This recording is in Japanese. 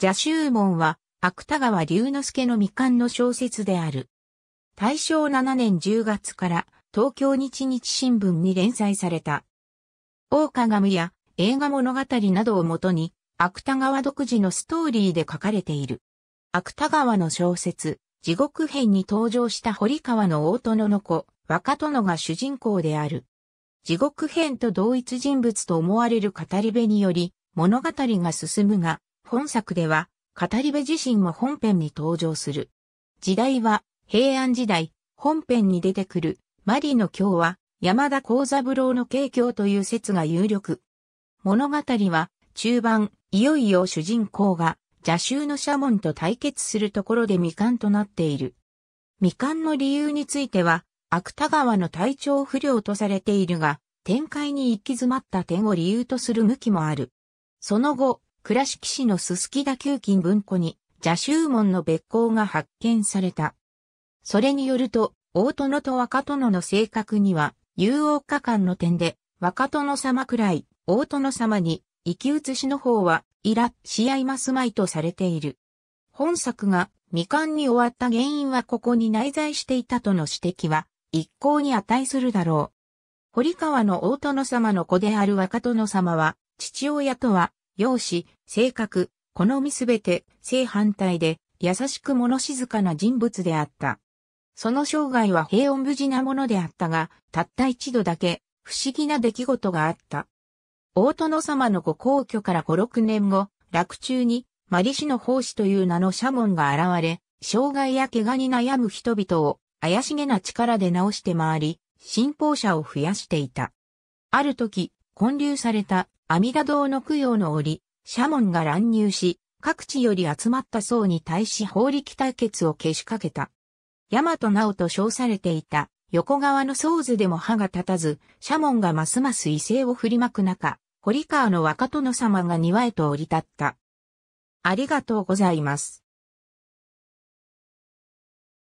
邪宗門は、芥川龍之介の未完の小説である。大正7年10月から東京日日新聞に連載された。大鏡や映画物語などをもとに、芥川独自のストーリーで書かれている。芥川の小説、地獄編に登場した堀川の大殿の子、若殿が主人公である。地獄編と同一人物と思われる語り部により物語が進むが、本作では語り部自身も本編に登場する。時代は平安時代、本編に出てくるマリの教は山田幸三郎の景況という説が有力。物語は中盤、いよいよ主人公が邪宗のシャモンと対決するところで未完となっている。未完の理由については、芥川の体調不良とされているが、展開に行き詰まった点を理由とする向きもある。その後、倉敷市のすすき田旧金文庫に邪宗門の別行が発見された。それによると、大殿と若殿の性格には、有王家間の点で、若殿様くらい、大殿様に、生き写しの方は、イラし合いますまいとされている。本作が未完に終わった原因はここに内在していたとの指摘は、一向に値するだろう。堀川の大殿様の子である若殿様は、父親とは、容姿、性格、好みすべて、正反対で、優しく物静かな人物であった。その生涯は平穏無事なものであったが、たった一度だけ、不思議な出来事があった。大殿様のご皇居から5、6年後、楽中に、マリ氏の奉仕という名のシャモンが現れ、障害や怪我に悩む人々を怪しげな力で治して回り、信奉者を増やしていた。ある時、建立された阿弥陀堂の供養の折、シャモンが乱入し、各地より集まった層に対し法力対決をけしかけた。大和直と称されていた横川の僧図でも歯が立たず、シャモンがますます威勢を振りまく中、堀川の若殿様が庭へと降り立った。ありがとうございます。